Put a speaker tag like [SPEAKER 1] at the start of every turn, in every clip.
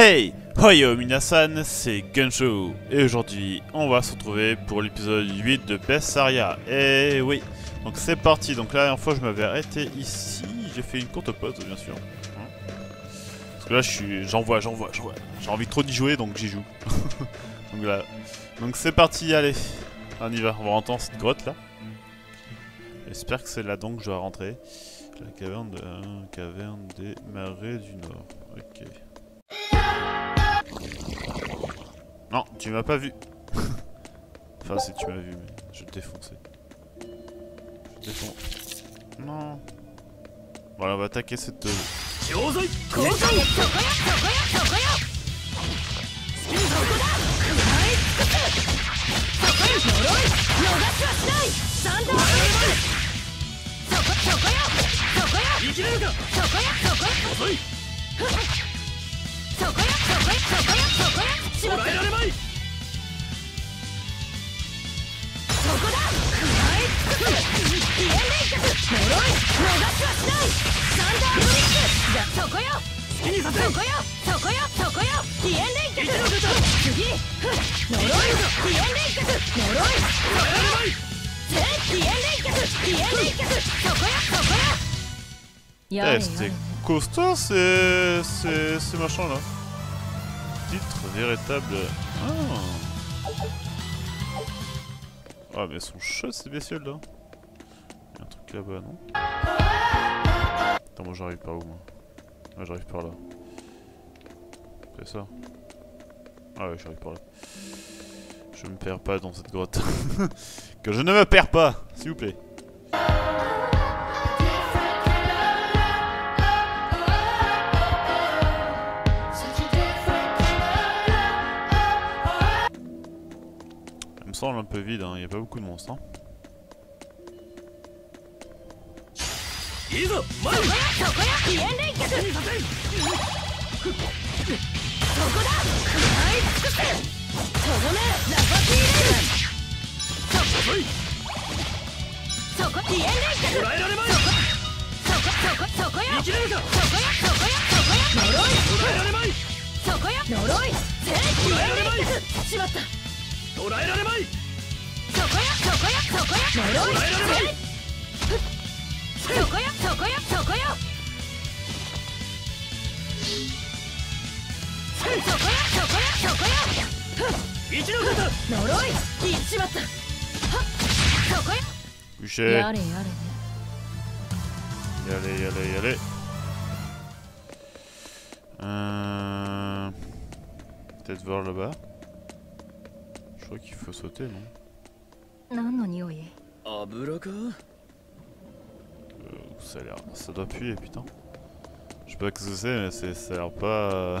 [SPEAKER 1] Hey Hoyo minasan, c'est Gunshow et aujourd'hui on va se retrouver pour l'épisode 8 de Bessaria. Et oui, donc c'est parti, donc la dernière fois je m'avais arrêté ici, j'ai fait une courte pause bien sûr. Parce que là j'en vois, j'en vois, j'en vois. J'ai envie trop d'y jouer donc j'y joue. donc là, donc c'est parti, allez, on y va, on va rentrer dans cette grotte là. J'espère que c'est là donc que je dois rentrer. La caverne, de, euh, caverne des marais du Nord. Ok. Non, tu m'as pas vu. enfin, si tu m'as vu, mais je vais te défonce. Non. Voilà, on va attaquer cette... euh, costaud ces, ces, machins là. Titre véritable. Ah, ah mais elles sont chaudes ces bestioles là. Y'a un truc là-bas non Attends moi j'arrive par où moi Ah j'arrive par là. C'est ça. Ah ouais j'arrive par là. Je me perds pas dans cette grotte. que je ne me perds pas, s'il vous plaît. Semble un peu vide, hein. il n'y a pas beaucoup de monstres. Hein.
[SPEAKER 2] いいぞ前に
[SPEAKER 3] そこよそこよピエン連脚そこだ食らい尽くせとどめラパピーレン
[SPEAKER 2] 遅い
[SPEAKER 3] そこピエン連脚
[SPEAKER 2] らえられまい
[SPEAKER 3] そこそこそこよ
[SPEAKER 2] 生きれるか
[SPEAKER 3] そこよそこよそこよ呪い
[SPEAKER 2] らえられまい
[SPEAKER 3] そこよ呪い全ピエン連脚しまった
[SPEAKER 2] 捕らえられまい！
[SPEAKER 3] そこよそこよそこよ呪い。
[SPEAKER 2] 捕らえられまい。
[SPEAKER 3] そこよそこよそこよそこよそこよそこよ
[SPEAKER 2] 一の方
[SPEAKER 3] 呪い。言っちまったそこよ
[SPEAKER 1] Bûcher
[SPEAKER 3] やれやれ
[SPEAKER 1] Y aller, y aller, y aller. Euh... Peut-être voir là-bas. Je crois qu'il faut sauter, non? Euh, ça a l'air... ça doit puer, putain. Je sais pas ce que c'est, mais ça a l'air pas... Euh,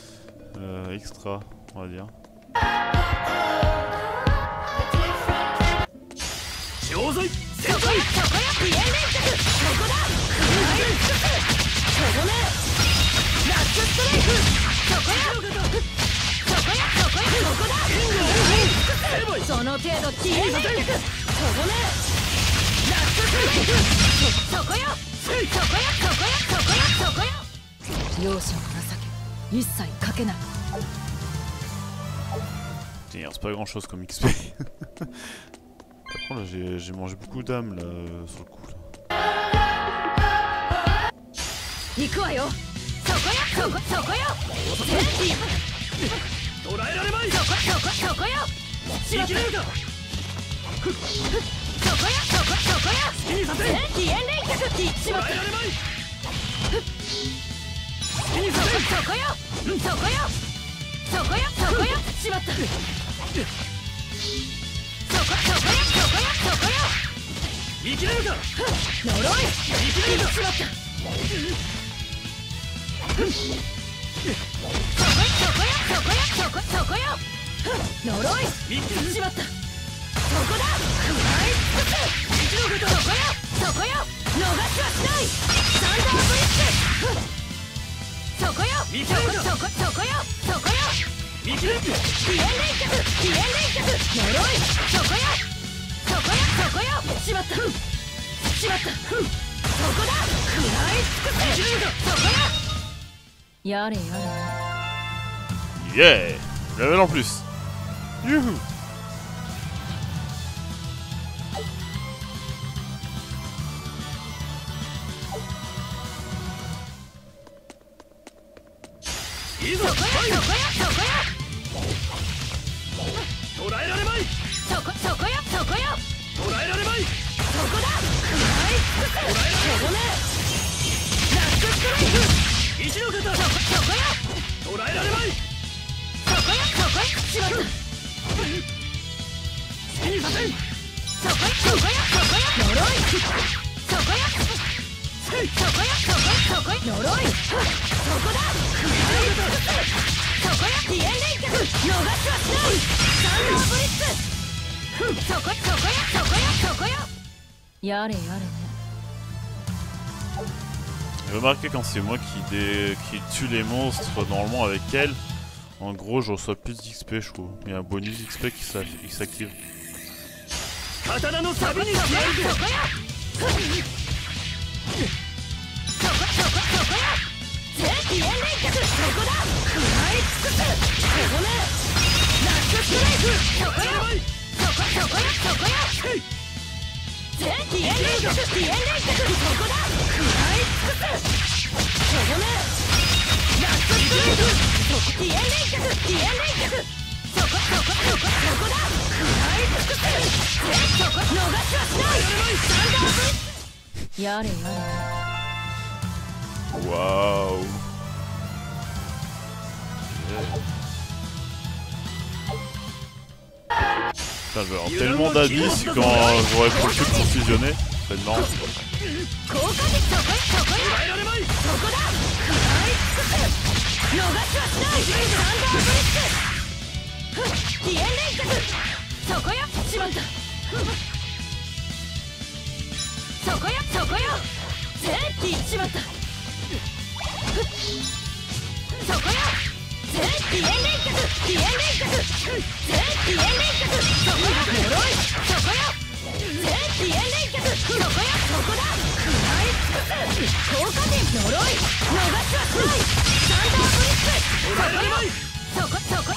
[SPEAKER 1] euh, extra, on va dire.
[SPEAKER 2] 上座い
[SPEAKER 3] そこよそこよピエン連脚そこだ食らい尽くすとどめラッシュストライクそこよそこよそこよそこだ食らい尽くすその程度ピエン連脚とどめラッシュストライクそこよそこよそこよそこよそこよ容赦も情け一切かけない
[SPEAKER 1] Tiens, c'est pas grand chose comme XP. Par contre, là, j'ai j'ai mangé beaucoup d'âmes là, euh, sur le coup. Là.
[SPEAKER 3] 行くわ
[SPEAKER 2] 捕らえられまい
[SPEAKER 3] そこそこそこよ。しまった
[SPEAKER 2] 生きれるか。
[SPEAKER 3] そこよそこそこよ。
[SPEAKER 2] 好きにさせ。
[SPEAKER 3] 全ピエン連脚って言っち
[SPEAKER 2] 捕
[SPEAKER 3] まった
[SPEAKER 2] らえられまい。
[SPEAKER 3] そこそこよそこよ。そこよそこよ。しまった。そこそこよそこよそこよ。
[SPEAKER 2] 生きれるか。
[SPEAKER 3] 呪い。
[SPEAKER 2] 生きれるか。
[SPEAKER 3] しまった。そこよそこよ。そこそこよ。呪い
[SPEAKER 2] 生き
[SPEAKER 3] しまったそこだ食らい尽くす一のことそこよ。そこよ。逃しはしないサンダーブリックそこよ。
[SPEAKER 2] 見てる
[SPEAKER 3] そこそこよ。そこよ。
[SPEAKER 2] 生きれるか
[SPEAKER 3] ピエン連脚ピエン連脚呪いそこよ。そこよ。そこよ。しまったしまったそこだ食らい尽くせそこよ。やれやれ
[SPEAKER 1] Yeah Level en plus. Youhou
[SPEAKER 3] そこそこやそこやそこやや
[SPEAKER 2] れ
[SPEAKER 3] や
[SPEAKER 2] れ
[SPEAKER 3] ね
[SPEAKER 1] Remarquez quand c'est moi qui, dé... qui tue les monstres normalement avec elle, en gros je reçois plus d'XP je trouve. Il y a un bonus XP qui s'a- qui s'active.
[SPEAKER 3] や
[SPEAKER 2] 消える
[SPEAKER 3] そこやそこそこそこや全ディエン連脚そこだ食らい尽くすとどめラックストライクそこやそこそこやそこや全ディエン連脚ディエン連脚そこだ食らい尽くすとどめラックストライクそこディエン連脚ディエン連脚そこそこそこそこだ食らい尽くす全そこ逃しはしないサンダーブリッツやれやれ
[SPEAKER 1] Waouh Putain, je vais avoir tellement d'abyss quand j'aurais pu le pour fusionner. C'est marrant.
[SPEAKER 3] 効果的そこそこ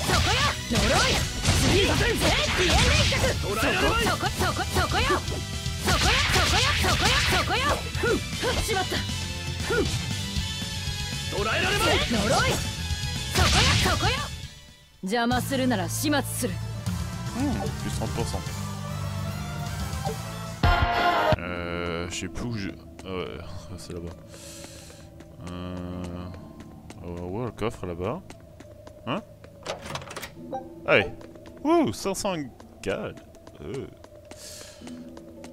[SPEAKER 2] 捉えられ
[SPEAKER 3] ない。呪い。そこや全ディエン連脚そこやそこだ食らい尽くす効果点呪い逃しはしないサンダーブリッツそこやそこそこそこや呪い次は全ディエン連脚そこそこそこそこやそこやそこやそこやそこやふんふんしまった
[SPEAKER 2] 捉えられまい
[SPEAKER 3] 全呪いそこやそこや邪魔するなら始末する
[SPEAKER 1] Plus 30%. Euh, je sais plus où je... Ah ouais, c'est là-bas. Euh... On va voir le coffre là-bas. Hein Allez Wouh 500 gold euh.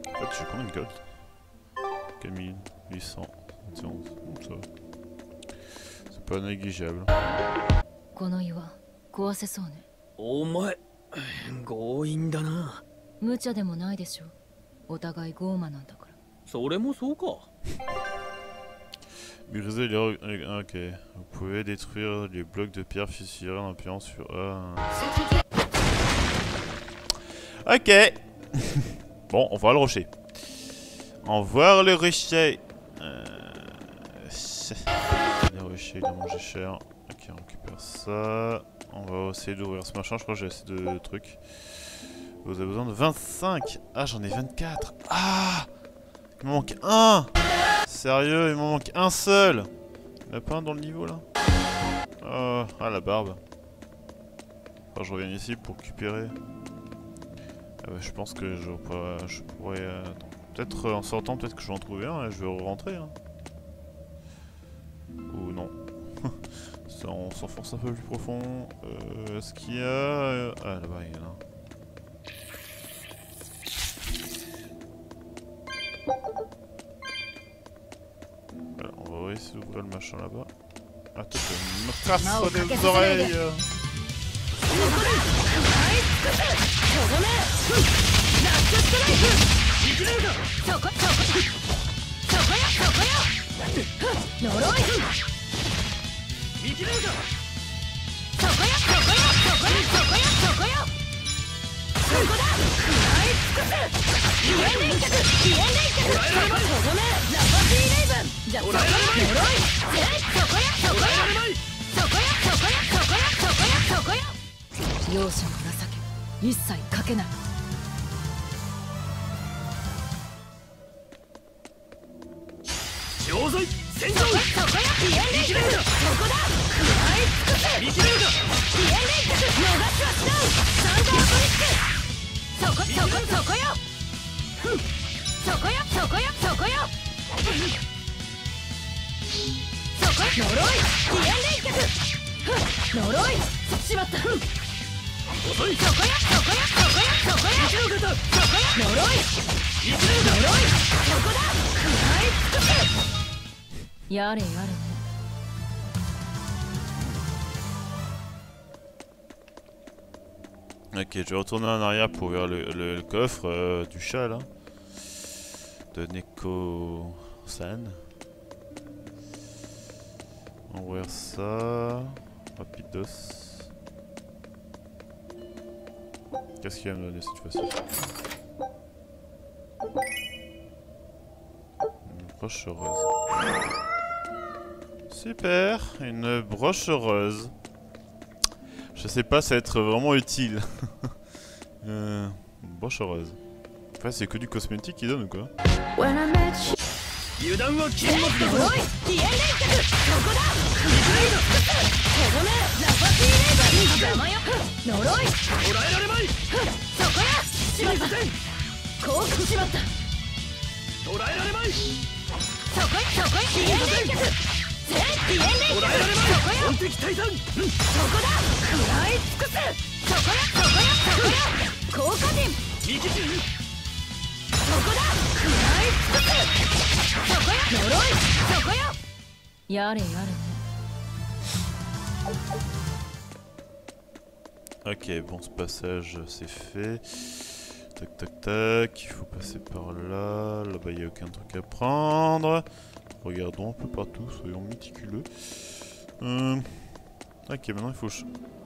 [SPEAKER 1] En fait, j'ai combien de gold 4800. Ça va. C'est pas négligeable.
[SPEAKER 3] この岩壊せそうね
[SPEAKER 2] お前強引だな
[SPEAKER 3] 無茶でもないでしょお互いゴーマなんだから
[SPEAKER 2] それもそうか
[SPEAKER 1] Briser les... ro- euh, Ok. Vous pouvez détruire les blocs de pierre fissurés en appuyant sur A. Ok. bon, on va voir le rocher. On va voir le rocher. Euh... c'est- Le rocher, il a mangé cher. Ok, on récupère ça. On va essayer d'ouvrir ce machin. Je crois que j'ai assez de trucs. Vous avez besoin de 25. Ah, j'en ai 24. Ah Il me manque un Sérieux, il m'en manque un seul Il y en a pas un dans le niveau là? Oh, ah la barbe. Je reviens ici pour récupérer. Ah je pense que je, pourrais- euh. Peut-être euh, en sortant, peut-être que je vais un et je vais rentrer. Hein. Ça, on s'enfonce un peu plus profond. Euh, Est-ce qu'il y a... euh, Ah là-bas, il y en a un. Voilà, on va essayer d'ouvrir le machin là-bas. Ah, tu me des
[SPEAKER 3] Kakesune.
[SPEAKER 1] oreilles
[SPEAKER 3] そこそこそこやそこやふん呪い
[SPEAKER 2] 生きれるか
[SPEAKER 3] そこやそこやそこだ食らい。尽くすそことどめラパレイブンじゃそこや呪い全そこやそこや
[SPEAKER 2] 捉えられまい
[SPEAKER 3] そこやそこやそこやそこやそ容赦も情け一切かけない
[SPEAKER 2] 上罪戦場
[SPEAKER 3] そこよこだ。食らい尽くす
[SPEAKER 2] 見切れるか
[SPEAKER 3] ピエンレイク逃しはしないサンダーブリックそこそこそこよ。ふんそこよ。そこよ。そこよ。そこ呪いピエンレイクふん呪いしまったふん
[SPEAKER 2] 遅い
[SPEAKER 3] そこよ。そこよ。そこよ。そこよ。
[SPEAKER 2] 見切れるか
[SPEAKER 3] そこよ。呪い
[SPEAKER 2] 見切れるか
[SPEAKER 3] 呪いそこだ食らい尽くすやれやれ
[SPEAKER 1] Ok, je vais retourner en arrière pour ouvrir le, coffre euh, du chat là. De Neko-san. Ouvrir ça. Rapidos. Qu'est-ce qu'il va me donner cette fois-ci? Une broche heureuse. Super Une broche heureuse. Je sais pas, ça va être vraiment utile. euh, une broche heureuse. Enfin, c'est que du cosmétique qu'ils donnent ou quoi
[SPEAKER 3] When I met you
[SPEAKER 2] 油断は禁物だぞ
[SPEAKER 3] 呪いピエンレイクそこだ食らい尽くすとどめラパティレイバー邪魔よ呪い
[SPEAKER 2] 捕らえられまい
[SPEAKER 3] そこやしまったこうしまった
[SPEAKER 2] 捕らえられまい
[SPEAKER 3] そこよそこよピエンレイク全ピエンレイク
[SPEAKER 2] 捕らえられま
[SPEAKER 3] そこよ
[SPEAKER 2] い本敵退散うん
[SPEAKER 3] そこだ食らい尽くすそこよそこよそこよ効果点
[SPEAKER 2] 見切れる
[SPEAKER 3] そこだ食らい尽くすそこよ呪いそこよやれやれね
[SPEAKER 1] Ok, bon, ce passage c'est fait. Tac, tac, tac. Il faut passer par là. Là-bas, il n'y a aucun truc à prendre. Regardons un peu partout, soyons méticuleux. Euh... Ok, maintenant il faut.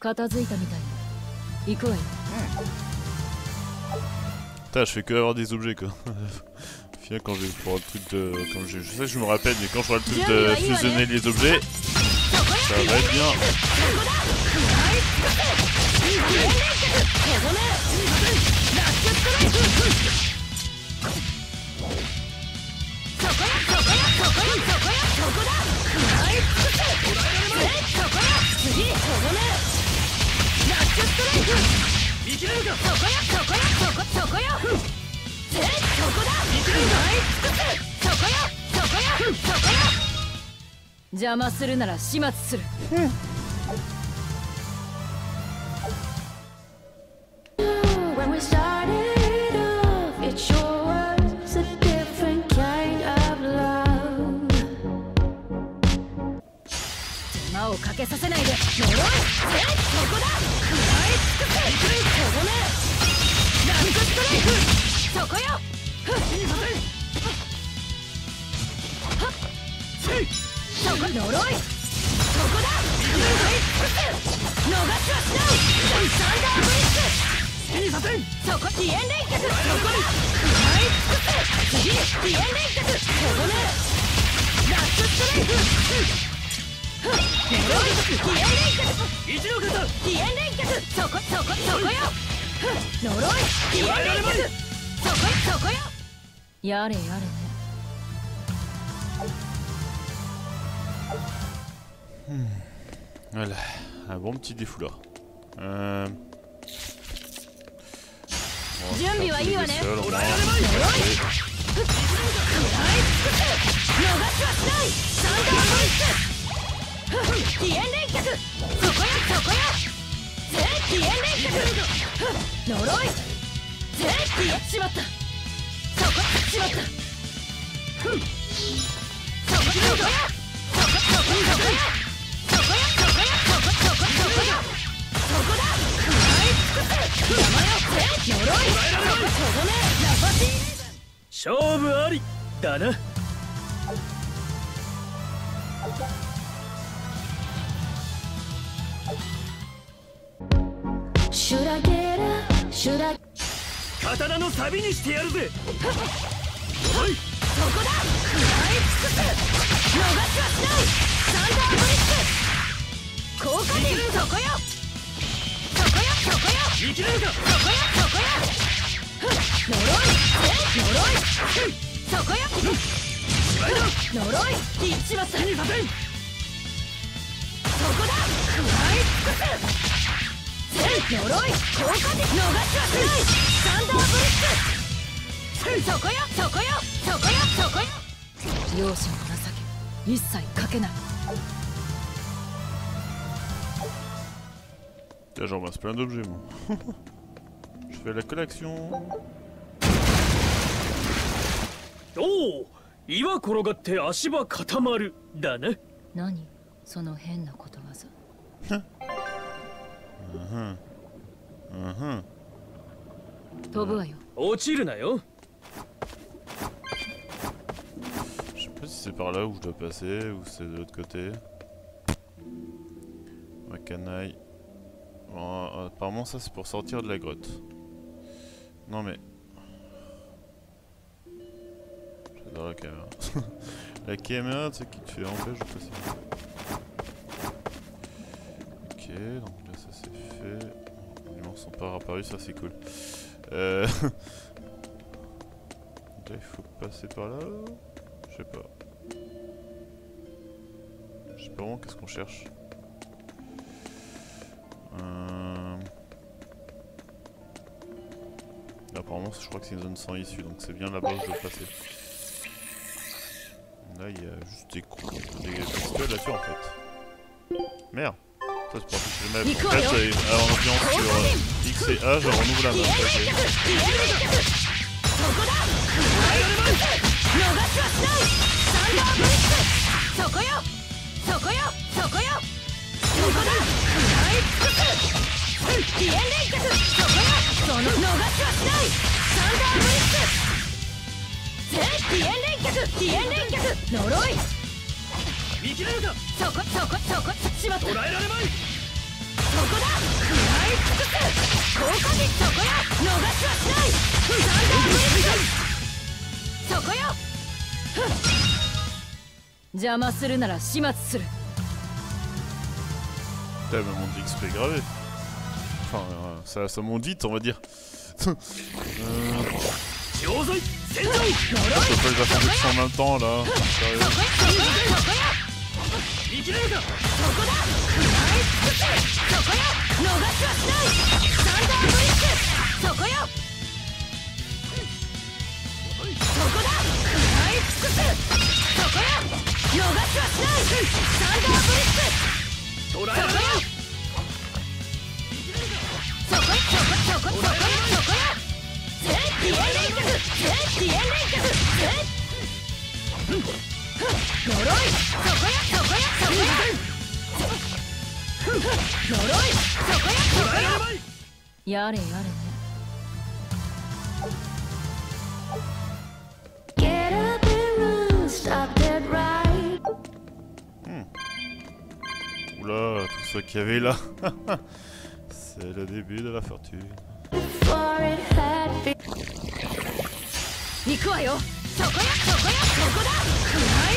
[SPEAKER 3] 片付いたみたい行こうよ
[SPEAKER 1] Putain, je fais que avoir des objets quoi. Au final, quand je vais pour le truc de. Quand je, je sais que je me rappelle, mais quand je vois le truc de fusionner les objets,
[SPEAKER 3] そこよ
[SPEAKER 1] ça va être bien.
[SPEAKER 3] 邪魔するなら始末する。
[SPEAKER 4] When
[SPEAKER 3] けさせないで。呪い？え？そこだ。食らい尽くせ。とどめラックストライクそこよ。ふっ。はっそこ呪い。そこだ。食らい尽くす逃しはしない。サンダーブリック
[SPEAKER 2] 手に。させん
[SPEAKER 3] そこピエン連結そこだ食らい尽くせ。次。ピエン連結とどめラックストライクやれやれね
[SPEAKER 1] Voilà, un bon petit défouloir. Euh... on va
[SPEAKER 3] 準備はいいわね
[SPEAKER 1] faire tous les sols, au moins.
[SPEAKER 2] 捕らえられまい
[SPEAKER 3] 食らい尽くせ逃しはしないサンダーブリック飛燕連脚そこよそこよぜ飛燕連脚呪いぜ飛燕しまったそこしまったふんそこそこよそこそこそこよそこよそこよそこそこそこよそこだ食らい尽くす山よぜ呪いとどめラパティ
[SPEAKER 2] 勝負ありだな。刀のサビにしてやるぜ。おい。
[SPEAKER 3] そこだ。食らい尽くす逃しはしない。サンダーブリック。効果的そこよ。そこよ。そこよ。
[SPEAKER 2] 生きれるか。
[SPEAKER 3] そこよ。そこよ。呪い。え？呪い。そこよ。呪い。言っちまった
[SPEAKER 2] 手にさせん。
[SPEAKER 3] そこだ。食らい尽くすせ呪い効果的逃しはしないサンダーブリックそこよそこよそこよそこよ
[SPEAKER 5] 容赦の情け一切かけない
[SPEAKER 1] Tiens, j'en ramasse plein d'objets, moi. Je fais la collection.
[SPEAKER 2] おお岩転がって足場固まるだな
[SPEAKER 5] 何？その変なことわざ
[SPEAKER 1] ？Mhm. Mhm.
[SPEAKER 5] 飛ぶわよ
[SPEAKER 2] 落ちるなよ
[SPEAKER 1] Je sais pas si c'est par là où je dois passer ou c'est de l'autre côté. Ma canaille. Bon, euh, apparemment, ça c'est pour sortir de la grotte. Non mais. J'adore la caméra. la caméra, tu sais qui te fait empêche de passer. Ok, donc là ça c'est les morts sont pas réapparus, ça c'est cool. Euh... Il faut passer par là. Je sais pas. Je sais pas vraiment qu'est-ce qu'on cherche. Euh... Là, apparemment, je crois que c'est une zone sans issue, donc c'est bien là-bas où je dois passer. Là, il y a juste des coups, des pistolets là-dessus en fait. Merde! Ça, c'est pour afficher le map. En fait, en l'occurrence, sur euh, X et A, genre, on ouvre la map. ok.
[SPEAKER 3] そこだ食らい尽くす逃しはしないサンダーブリックそこよそこよそこよそこだ食らい尽くす飛燕連脚そこよその逃しはしないサンダーブリックぜ飛燕連脚飛燕連脚呪い
[SPEAKER 2] 見切れるか
[SPEAKER 3] そこそこそこしまった
[SPEAKER 2] 捉えられまい
[SPEAKER 3] そこだ食らい尽くす効果的そこよ逃しはしないサンダーブリックそこよ
[SPEAKER 5] 邪魔するなら始末する
[SPEAKER 1] mais mon XP gravé. Enfin, euh, ça, ça monte vite, on va dire. euh, je peux pas tous en même temps là. Sérieux.
[SPEAKER 3] そこよ。そこよそこよ
[SPEAKER 2] 見切れるか
[SPEAKER 3] そこだ食らい尽くすそこよ逃しはしないサンダーブリックそこよそこだ食らい尽くすそこよ逃しはしないサンダーブリックそこよそこそこそこよそこよぜ飛燕連脚ぜ飛燕連脚ぜふんふん呪いそこよそこよそこよふんふん呪いそこよ
[SPEAKER 5] やれやれね
[SPEAKER 4] Get up and run, stop dead right.
[SPEAKER 1] Oula, tout ce qu'il y avait là. C'est le début de la fortune.
[SPEAKER 4] Before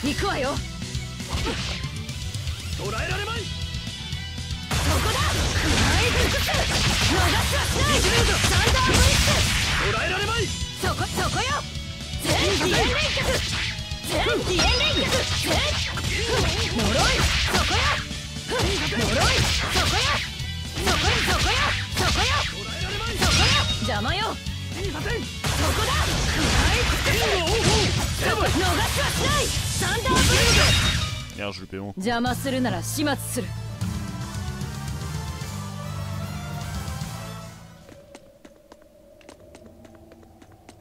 [SPEAKER 3] そこよそこよ。そこだ食らい。尽くす逃しはしない。そこだ食らい。尽くすそこだ食らい尽くすそそこそこ逃しはしないサンダーブリック
[SPEAKER 2] 捉えら
[SPEAKER 6] えられまい
[SPEAKER 2] そこそこよ全ディエン連脚全ディエン連脚全呪いそこよ呪いそこよそこよそこよそこよそこよ邪魔よそこだそこ逃しはしないサンダーブレイド
[SPEAKER 1] Merde, je le paie mon.
[SPEAKER 3] 邪魔するなら始末する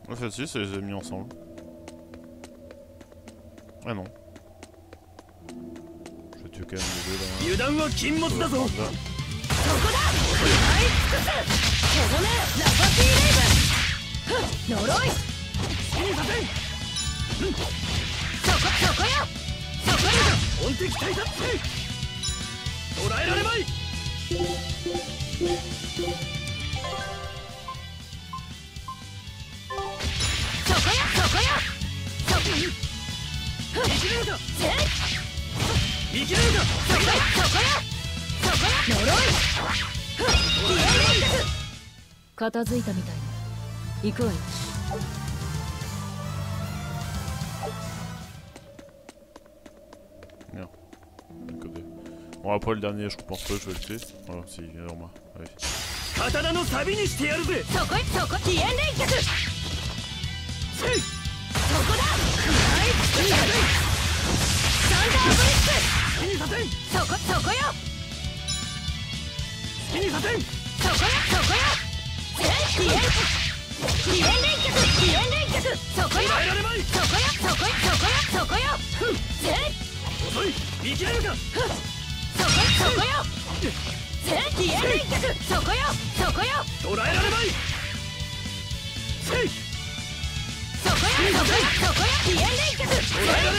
[SPEAKER 1] En fait, si, ça les a mis ensemble. Ah non. Je vais tuer quand même les deux là.
[SPEAKER 6] 油断は禁物だぞ
[SPEAKER 1] Là.
[SPEAKER 2] そこよそこよそこよそこよそこ
[SPEAKER 6] 見切れるか
[SPEAKER 2] せっ
[SPEAKER 6] 見切れるか
[SPEAKER 2] そこよそこよそこよ呪いふっディエン連脚
[SPEAKER 3] 片付いたみたい行くわよ
[SPEAKER 1] Bon, après le dernier, je pense pas que je vais le tuer. Voilà, si, il est dans moi. Allez.
[SPEAKER 2] そこよそこディエン連脚
[SPEAKER 6] せい
[SPEAKER 2] そこだ食らい尽くすサンダーブリッツ
[SPEAKER 6] 好きにさせん
[SPEAKER 2] そこ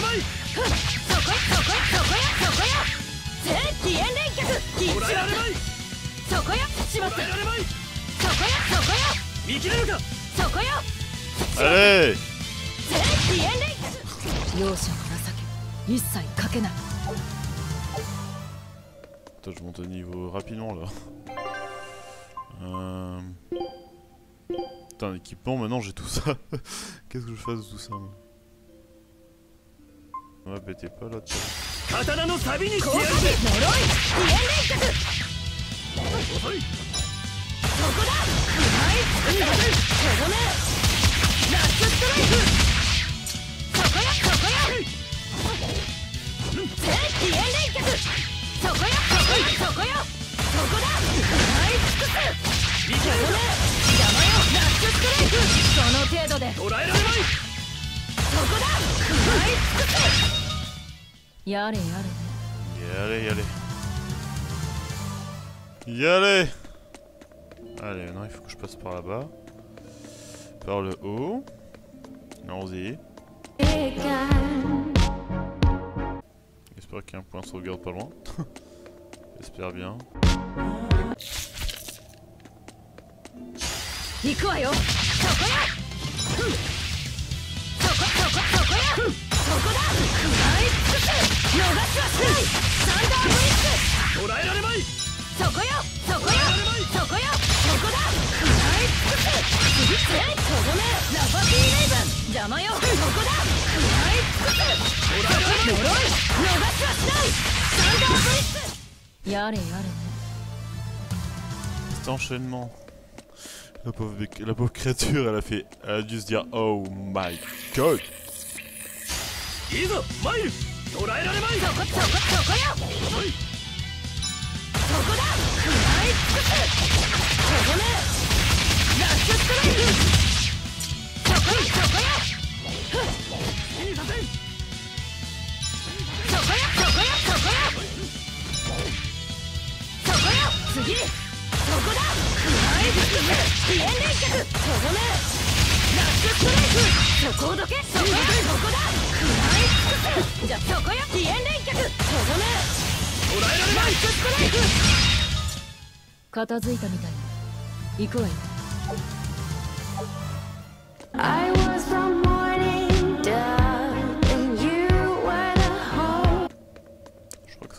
[SPEAKER 2] そこよ。
[SPEAKER 6] 好きにさせん
[SPEAKER 2] そこよ。そこよ。せディエンディエン連脚ディエン連脚そこよ。
[SPEAKER 6] 捉えられまい
[SPEAKER 2] そこよ。そこよ。そこよ。そこよ。せ
[SPEAKER 6] 遅い見切れるか
[SPEAKER 2] そこそこよ。せディエン連脚そこよ。そこよ。
[SPEAKER 6] 捉えられまい
[SPEAKER 2] そこよ。そこよ。そこよ。そこそこそこよ。そこよ。そこよ。せディエン連脚ディ
[SPEAKER 6] 捉えられまい
[SPEAKER 2] そこよ。しまっ
[SPEAKER 6] 捉えられまい
[SPEAKER 2] そこよ。そこよ。
[SPEAKER 6] 見切れるか
[SPEAKER 2] そこよ。
[SPEAKER 1] Allez
[SPEAKER 2] せディエン連脚
[SPEAKER 3] 容赦の情け一切かけない
[SPEAKER 1] Attends, je monte au niveau rapidement là. Euh... Putain, équipement, maintenant j'ai tout ça. Qu'est-ce que je fasse de tout ça moi Ouais, pétez pas là. tiens.
[SPEAKER 6] 刀のサビにして
[SPEAKER 2] 効果
[SPEAKER 6] やるぜ
[SPEAKER 2] で呪いディエン連脚
[SPEAKER 6] 遅い
[SPEAKER 2] そこだ食らい尽くすとどめラストストライクそこよそこよせディエン連脚そこよそこよそこよそこだ食らい尽くす
[SPEAKER 6] 見切れるか
[SPEAKER 2] 邪魔よラストストライク
[SPEAKER 3] その程度で
[SPEAKER 6] 捉えられまい
[SPEAKER 2] そこだ食らい尽くす
[SPEAKER 3] やれやれ
[SPEAKER 1] Y allez, y allez. Y allez Allez, maintenant il faut que je passe par là-bas. Par le haut. Allons-y. J'espère qu'il y a un point de sauvegarde pas loin. J'espère bien. Cet enchaînement. La pauvre, la pauvre créature, elle a fait. Elle a dû se dire Oh my god!
[SPEAKER 3] 片付いたみたい行くわよ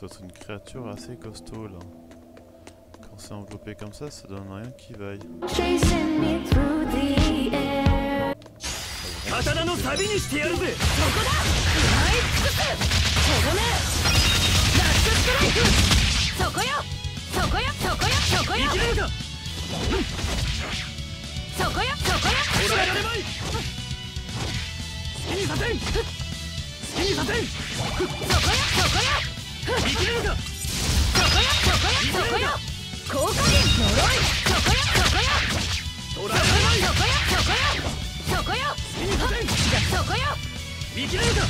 [SPEAKER 1] crois que c'est une créature assez costaud là. Quand c'est enveloppé comme ça, ça donne rien qui vaille.
[SPEAKER 4] Chasing me through the air.
[SPEAKER 2] 刀のサビにしてやるぜ
[SPEAKER 3] はい尽くすとどめラッシュストライクそこよそこよそこよそこよ
[SPEAKER 2] 生きれるか
[SPEAKER 3] そこよそこよ
[SPEAKER 2] 捕らえられまい好きにさせん好きにさせん
[SPEAKER 3] そこよそこよ
[SPEAKER 2] 生きれるか
[SPEAKER 3] そこよそこよそこよ効果に呪いそこよそこよ
[SPEAKER 2] 捕らえられまい
[SPEAKER 3] そこよそこよそこよ
[SPEAKER 2] 好きにさせん
[SPEAKER 3] そこよ
[SPEAKER 2] 見切れるか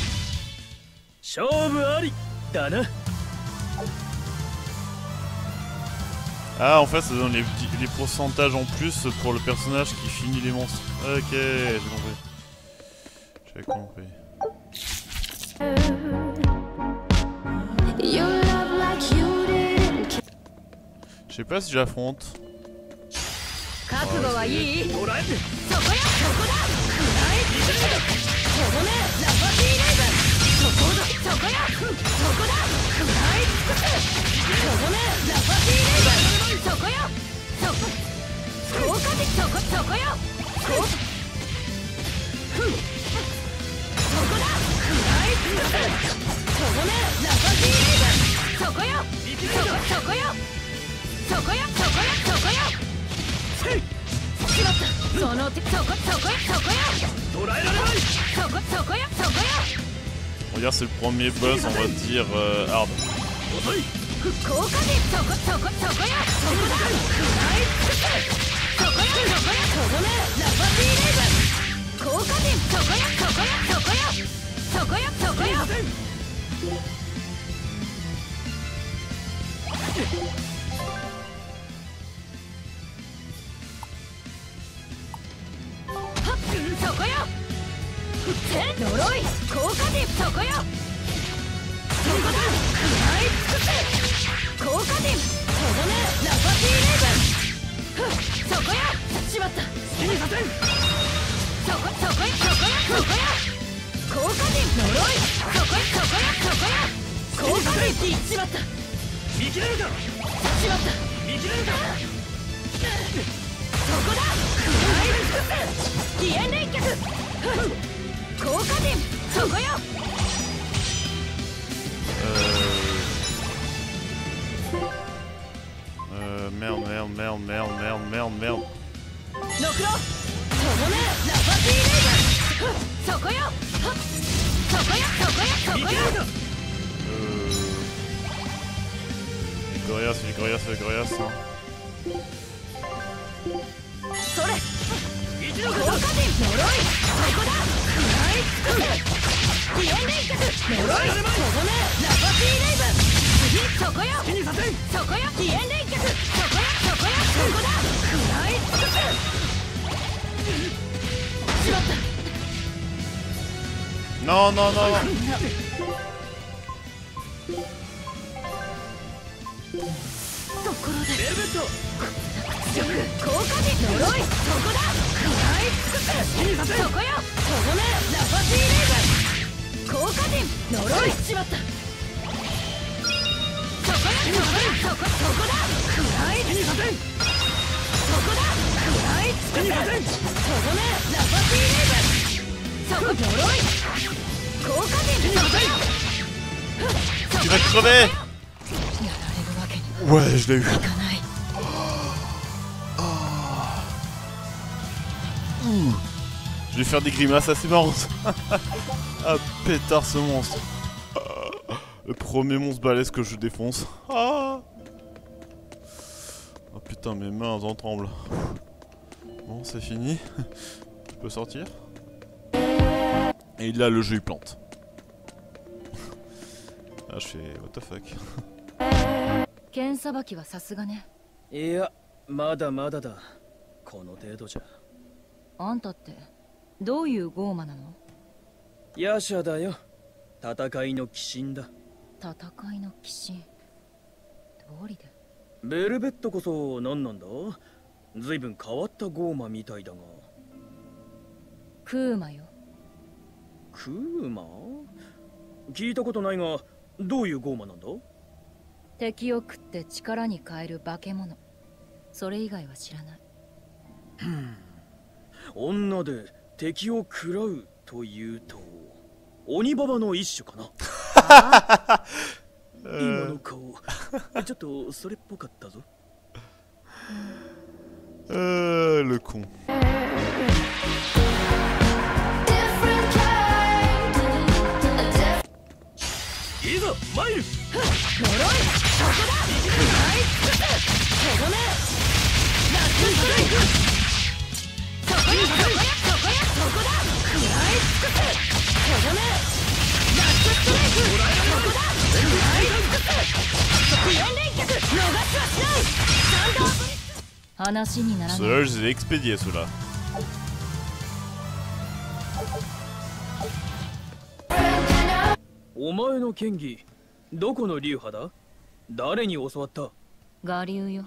[SPEAKER 2] 勝負ありだな
[SPEAKER 1] Ah, en fait, ça donne les, petits- les pourcentages en plus pour le personnage qui finit les monstres. Ok, j'ai compris. J'ai compris. Je sais pas si j'affronte.
[SPEAKER 3] そこよそこよそこよそこよそこよしまったその手そこそこよそこよ
[SPEAKER 2] 捕らえられまい
[SPEAKER 3] そこそこよそこよ
[SPEAKER 1] On va dire c'est le premier boss, on va dire euh, hard.
[SPEAKER 3] 効果でそこよ。そこだ暗い尽くすそこよそこよとどめラパティレイブ効果でそこよそこよ。そこよそこよそこよはっそこよせ呪い効果でそこよそこだ暗い尽くす効果点とどめ。ラパティレよ効果点しまった。
[SPEAKER 2] 見切れるか？
[SPEAKER 3] しまった。
[SPEAKER 2] 見切れるか？
[SPEAKER 3] そこだ。暗い尽くす義援連脚ふっ。効果点。そこよ。
[SPEAKER 1] Euh... Euh, merde, merde, merde, merde, merde, merde, merde.
[SPEAKER 3] ろくろ。とどめラパティレイブふっ。そこよ。はっそこよそこよそこよ
[SPEAKER 2] 見切れるか
[SPEAKER 1] Euh... Victorias, Victorias, Victorias. Hein.
[SPEAKER 3] それ
[SPEAKER 2] 生きるか
[SPEAKER 3] 効果点呪いそこだ暗い尽くす義援連脚呪いとどめラパティレイブ次そこよ
[SPEAKER 2] 好きにさせん
[SPEAKER 3] そこよ義援連脚そこよそこよそこだ暗い尽くすしまった
[SPEAKER 1] Non, non, non, non.
[SPEAKER 3] ところで
[SPEAKER 2] ベルベット
[SPEAKER 3] 強く効果的呪いそこだ。暗い尽くすそこよとどめラパティレイブ効果的呪いしまったそこよそこそこそこだ。暗い
[SPEAKER 2] 好きにさせ
[SPEAKER 3] そこだ。暗い尽くすとどめラパティレイブそこ呪い効果的そこよ
[SPEAKER 1] Tu vas crever Ouais, je l'ai eu. Je vais faire des grimaces assez marrantes. ah pétard ce monstre. Ah, le premier monstre balèze que je défonce. Ah. Oh putain, mes mains en tremblent. Bon, c'est fini. je peux sortir. Et là, le jeu il plante. ah, je fais what the fuck.
[SPEAKER 5] 剣さばきはさすがね。
[SPEAKER 2] いやまだまだだ。この程度じゃ。
[SPEAKER 5] あんたってどういうゴーマなの？
[SPEAKER 2] ヤシャだよ。戦いの鬼神だ。
[SPEAKER 5] 戦いの騎士通りで
[SPEAKER 2] ベルベットこそ何なんだ？随分変わったゴーマみたいだが。
[SPEAKER 5] クーマよ。
[SPEAKER 2] クーマ？聞いたことないがどういうゴーマなんだ？
[SPEAKER 5] 敵を食って力に変える化け物。それ以外は知らない。
[SPEAKER 2] 女で敵を食らうというと鬼ババの一種かな。今の顔。ちょっとそれっぽかったぞ。
[SPEAKER 1] Euh, le con.
[SPEAKER 2] いざ参る。
[SPEAKER 3] 呪いそこだ食らい尽くすとどめラストストライクそこやそこやそこやそこだ食らい尽くすとどめラストストライクそこだ食らい尽くすピエン連脚逃しはしない
[SPEAKER 5] 話にならない。
[SPEAKER 1] Je les ai expédiés,
[SPEAKER 2] お前の剣技どこの流派だ？誰に教わった？
[SPEAKER 5] 我流よ。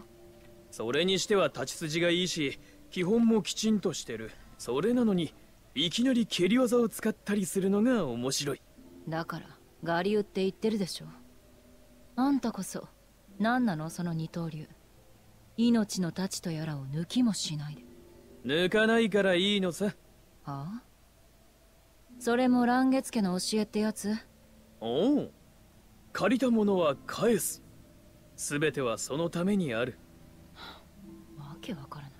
[SPEAKER 2] それにしては立ち筋がいいし基本もきちんとしてる。それなのにいきなり蹴り技を使ったりするのが面白い。
[SPEAKER 5] だから我流って言ってるでしょ。あんたこそ何なの？その二刀流。命の太刀とやらを抜きもしないで。
[SPEAKER 2] 抜かないからいいのさ。
[SPEAKER 5] はあ？それも蘭月家の教えってやつ？
[SPEAKER 2] おお借りたものは返す。全てはそのためにある。
[SPEAKER 5] わけわからない。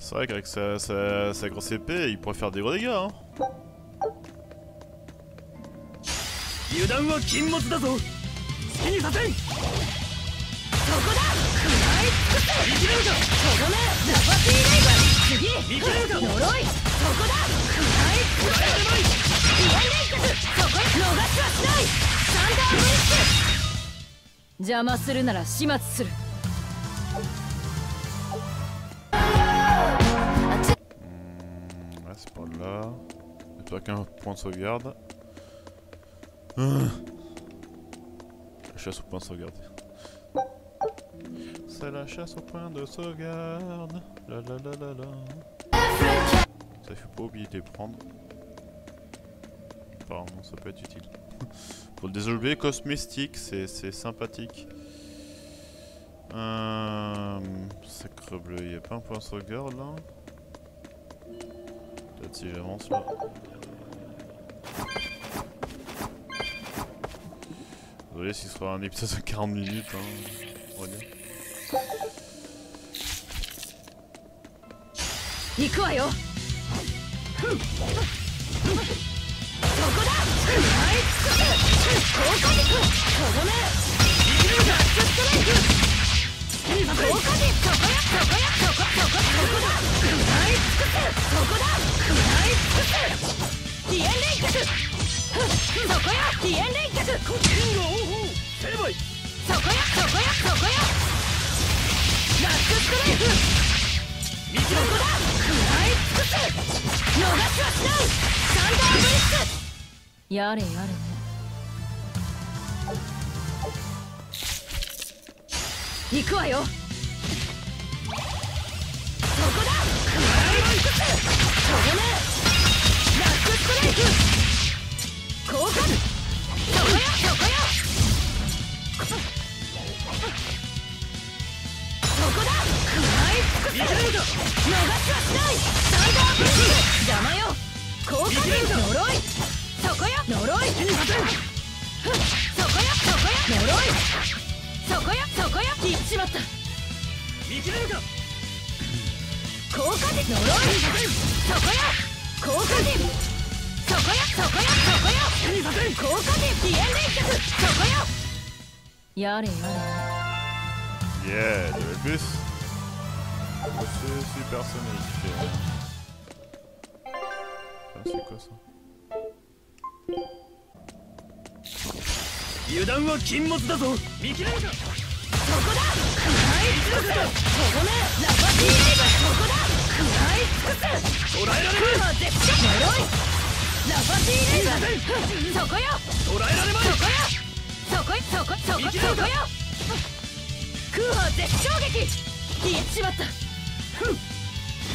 [SPEAKER 1] C'est vrai qu'avec sa, sa, sa grosse épée, il pourrait faire des gros dégâts. Hein.
[SPEAKER 2] 油断は禁物だぞ。好きにさせん。
[SPEAKER 3] そこだ。食らい尽くす
[SPEAKER 2] 生きれるか
[SPEAKER 3] とどめ。ラパティレイブ次。
[SPEAKER 2] 見切れるか
[SPEAKER 3] 呪い。そこだ。食らい尽く
[SPEAKER 5] 邪魔するなら始末する
[SPEAKER 1] Hmm, ouais, c'est par là. Et toi qu'un point de sauvegarde. Hum. La chasse au point de sauvegarde. C'est la chasse au point de sauvegarde. La la la la la. Ça il faut pas oublier de les prendre. Ça peut être utile. Pour le désolver, cosmétique, c'est sympathique. Euh, sacre bleu, il n'y a pas un point de sauvegarde là? Peut-être si j'avance là. Désolé si ce sera un épisode de 40 minutes, hein,
[SPEAKER 3] や
[SPEAKER 2] れ
[SPEAKER 5] やれ
[SPEAKER 3] 行くわよ。そこだ。食らい尽くすとどめラックストライク。効果そこや。そこや。そこだ食らい尽くす逃しはしない。サンダーブリッジ邪魔よ。効果呪い。そこや呪い。ふんそこやそこや呪い。そこやそこや言っちまった。
[SPEAKER 2] 見切れるか。
[SPEAKER 3] 効果的呪い。そこや効果的。そこやそこやそこや効果的。ピエンそこや
[SPEAKER 5] やれやれ。ね
[SPEAKER 1] Yeah, level plus C'est supersonique. Putain, c'est quoi ça
[SPEAKER 2] 油断は禁物だぞ。見切れるか？
[SPEAKER 3] そこだ食らい尽くすとどめラパティレイブそこだ食らい尽くす
[SPEAKER 2] 捉えられ
[SPEAKER 3] クーマ絶頂呪いラパティレイブそこよ。
[SPEAKER 2] 捉えられまい
[SPEAKER 3] そこやそこそこそこそこよ。空波絶衝撃消えちまったふん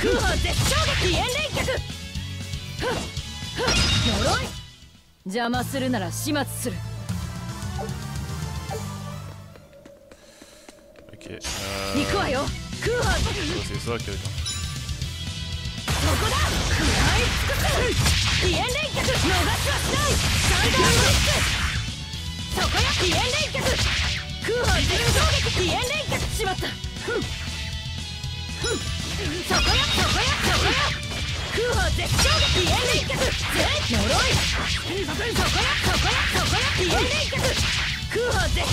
[SPEAKER 3] 空波絶衝撃炎連脚ふんふん呪い
[SPEAKER 5] 邪魔するなら始末する
[SPEAKER 1] Euh...
[SPEAKER 3] 行くわよ。クーハー
[SPEAKER 1] C'est ça, quelqu'un.
[SPEAKER 3] そこだ。食らい尽くす飛燕連脚逃しはしな。いサンダーブリックそこよ飛燕連脚クーハー絶衝撃飛燕連脚しまったふん。ふん。そこよそこよ。そこよクーハー絶衝撃飛燕連脚全呪いそこよそこよ。そこよ。飛燕連脚クーハー絶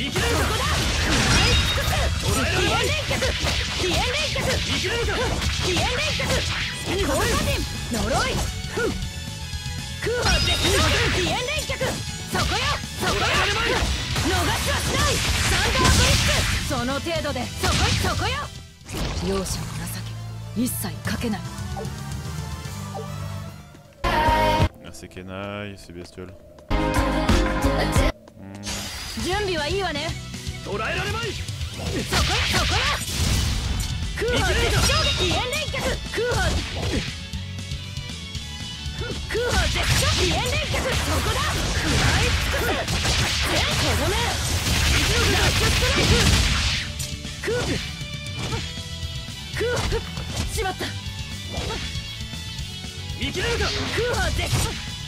[SPEAKER 2] 生きる
[SPEAKER 3] そこだ食らい尽くす飛燕連脚飛燕連脚
[SPEAKER 2] 生きれるか
[SPEAKER 3] 飛燕連脚コーサ人呪いふんクーハー絶頂飛燕連脚そこよそこよ逃しはしないサンダーブリックその程度でそこそこよ
[SPEAKER 5] 容赦の情け一切かけない
[SPEAKER 1] Ah, c'est Kenai, c'est bestiole.
[SPEAKER 3] 準備はいいわね。
[SPEAKER 2] 捕らえられまい。
[SPEAKER 3] そこよそこ。よクーハー絶頂飛燕連脚クーハー。クーハー絶頂飛燕連脚そこだ。食らい尽くす全とどめ。ラッシュストライククー。クー。しまった。
[SPEAKER 2] 生きれるか。
[SPEAKER 3] クーハー絶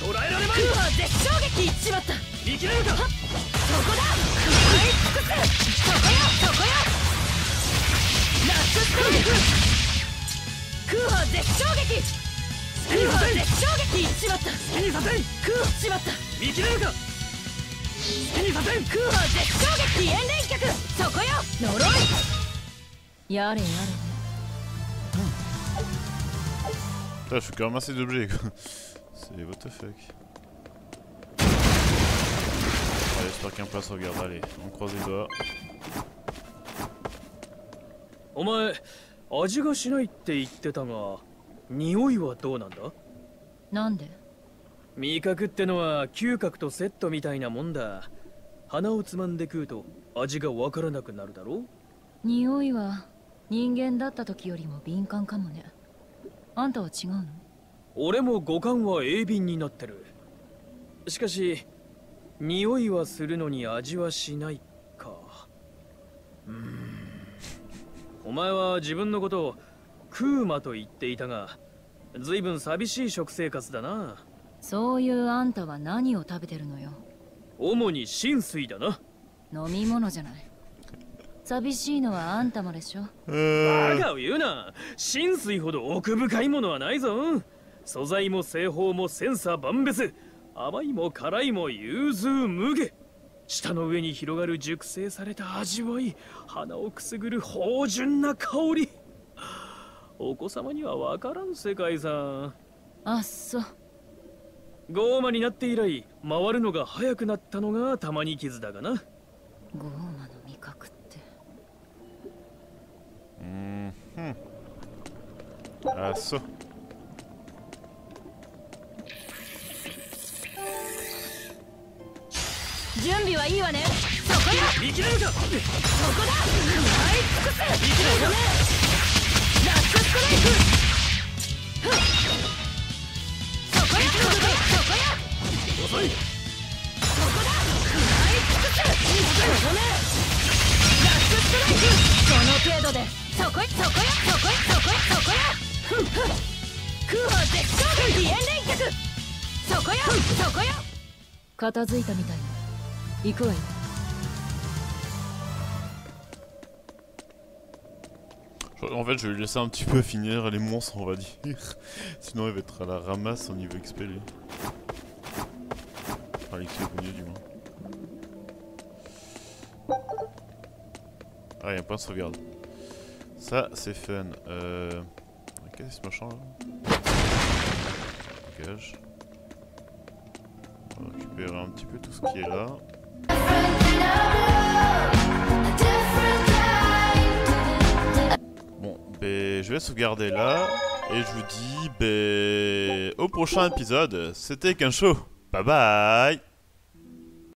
[SPEAKER 2] 捕らえられまい。
[SPEAKER 3] クーハー絶衝撃。しまった
[SPEAKER 2] 生きれるか？
[SPEAKER 3] そこだ！食らい尽くすそこよそこよラッシュストライククーハー絶衝撃クーハー絶衝撃しまった！
[SPEAKER 2] 好きにさせん
[SPEAKER 3] しまった
[SPEAKER 2] 生きれるか？好きにさせん
[SPEAKER 3] クーハー絶衝撃飛燕連脚そこよ！呪い！
[SPEAKER 5] やれやれ。ね
[SPEAKER 1] Putain, je fais quand même assez d'objets, quoi. C'est what the fuck. Allez, j'espère qu'un place regarde. Allez, on croise les doigts.
[SPEAKER 2] お前味がしないって言ってたが匂いはどうなんだ？
[SPEAKER 5] なんで？
[SPEAKER 2] 味覚ってのは嗅覚とセットみたいなもんだ。鼻をつまんで食うと味がわからなくなるだろ
[SPEAKER 5] 匂いは人間だった時よりも敏感かもね。あんたは違うの？
[SPEAKER 2] 俺も五感は鋭敏になってる。しかし匂いはするのに味はしないか。うーん。お前は自分のことをクーマと言っていたが随分寂しい食生活だな。
[SPEAKER 5] そういうあんたは何を食べてるのよ。
[SPEAKER 2] 主に浸水だな。
[SPEAKER 5] 飲み物じゃない。寂しいのはあんたもでしょ。
[SPEAKER 2] バ
[SPEAKER 1] Euh...
[SPEAKER 2] カを言うな。浸水ほど奥深いものはないぞ。素材も製法も千差万別甘いも辛いも融通無下。舌の上に広がる熟成された味わい鼻をくすぐる芳醇な香り。お子様には分からん世界さ
[SPEAKER 5] あっそ。う
[SPEAKER 2] ゴーマになって以来回るのが早くなったのがたまに傷だがな。
[SPEAKER 5] ゴーマの味覚って。
[SPEAKER 1] Mhm. Ah, ça.
[SPEAKER 3] 準備はいいわね。そこよ
[SPEAKER 2] 生きれるか。
[SPEAKER 3] そこだ。い尽くす生きろごめん。ラストライク。そこよそこよそこよ
[SPEAKER 2] 遅い。
[SPEAKER 3] そこだ尽くすごめんラッシュストライクその程度でそこよそこよそこよそこよそこよふんふん絶頂飛燕連脚そこよ。そこよ。
[SPEAKER 5] 片付いたみたい。ね行くわよ
[SPEAKER 1] En fait, je vais lui laisser un petit peu finir les monstres, on va dire. Sinon, il va être à la ramasse au niveau XP, lui. Enfin, l'XP mieux, du moins. Ah, il y a un point de sauvegarde. Ça, c'est fun. Euh... Qu'est-ce que c'est ce machin là Dégage. On va récupérer un petit peu tout ce qui est là. Bon, ben, je vais sauvegarder là. Et je vous dis, ben, au prochain épisode. C'était qu'un show. Bye bye